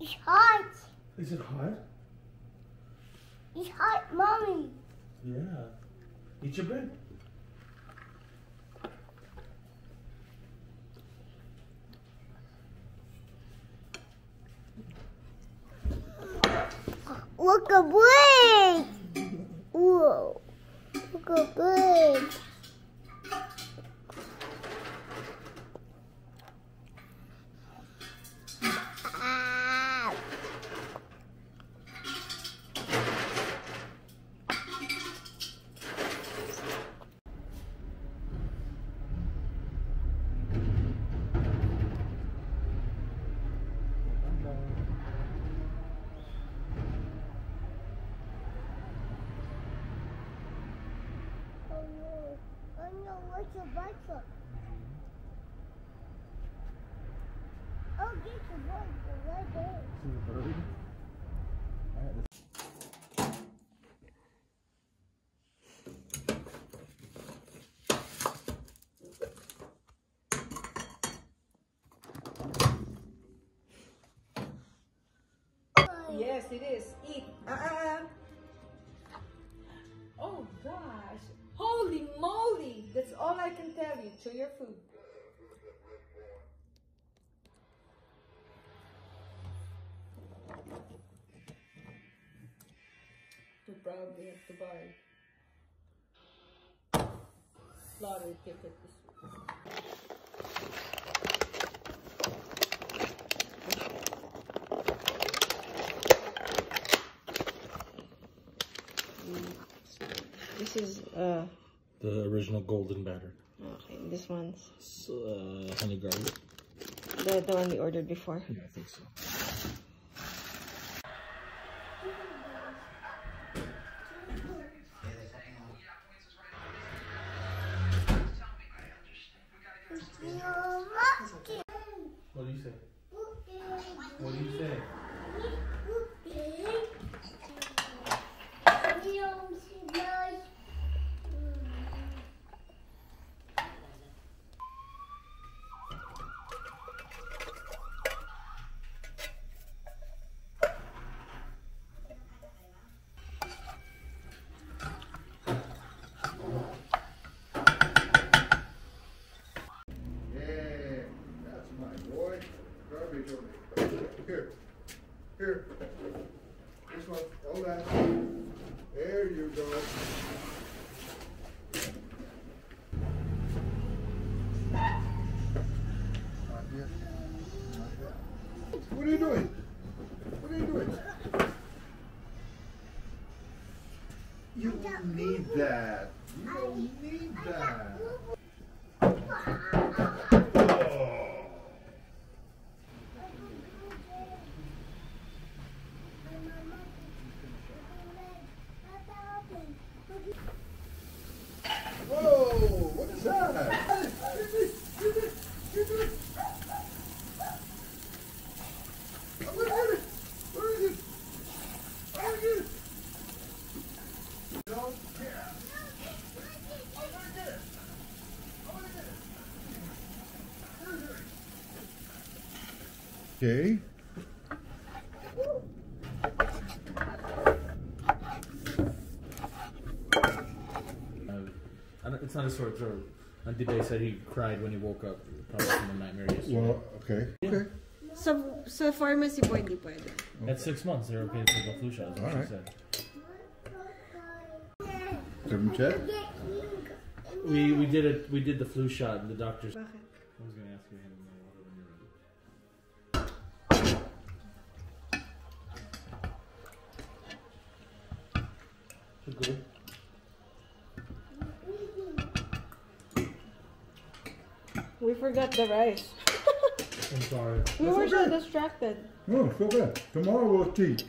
It's hot. Is it hot? It's hot, mommy. Yeah. Eat your bread. Look a bridge. Whoa. Look a bridge. What's your bike for? Oh, get your bike right there. Yes, it is. Eat. Uh-uh. Oh all I can tell you. Chew your food. Too proud we have to buy lottery ticket this week. This is uh The original golden batter. okay. This one's So, uh, honey garlic. the the one we ordered before. Yeah, I think so. What do you say? What do you say? Yeah, that's my boy. Garbage over there. Here, here. This one, hold that. There you go. What are you doing? What are you doing? You don't need that. You don't need that. Oh. Whoa, what is that? I'm gonna get it. Where is it? I'm gonna get it. Don't. I'm gonna get it. I'm gonna get it. Okay. Uh, it's not a sore throat. Auntie Day said he cried when he woke up, probably from a nightmare yesterday. Well, okay. Okay. So sa pharmacy po hindi pwede. At six months, they're okay to take a flu shot. Is what Alright. she said. Have him check? We we did it. We did the flu shot, and the doctors. Bakit? I was gonna ask you him when you're ready. Good. We forgot the rice. I'm sorry. We That's were so okay. distracted. No, it's okay. Tomorrow we'll eat.